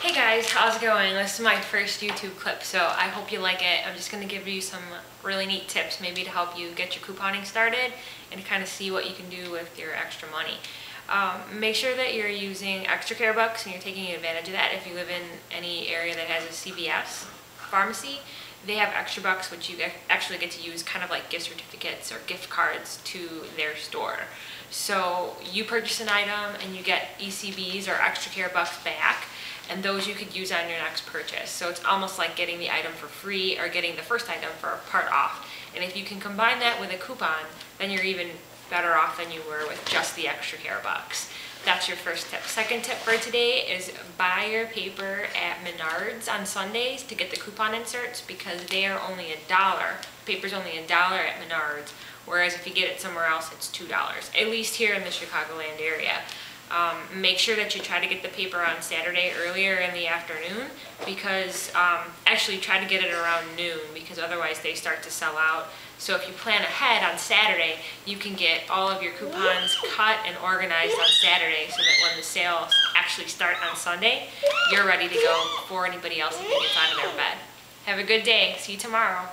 Hey guys, how's it going? This is my first YouTube clip, so I hope you like it. I'm just going to give you some really neat tips maybe to help you get your couponing started and kind of see what you can do with your extra money. Um, make sure that you're using extra care bucks and you're taking advantage of that if you live in any area that has a CVS pharmacy. They have extra bucks which you actually get to use kind of like gift certificates or gift cards to their store. So you purchase an item and you get ECBs or extra care bucks back and those you could use on your next purchase. So it's almost like getting the item for free or getting the first item for a part off. And if you can combine that with a coupon, then you're even better off than you were with just the extra care bucks. That's your first tip. Second tip for today is buy your paper at Menards on Sundays to get the coupon inserts because they are only a dollar. Paper's only a dollar at Menards, whereas if you get it somewhere else, it's $2, at least here in the Chicagoland area. Um, make sure that you try to get the paper on Saturday earlier in the afternoon because um, actually try to get it around noon because otherwise they start to sell out. So if you plan ahead on Saturday, you can get all of your coupons cut and organized on Saturday so that when the sales actually start on Sunday, you're ready to go before anybody else even gets out of their bed. Have a good day. See you tomorrow.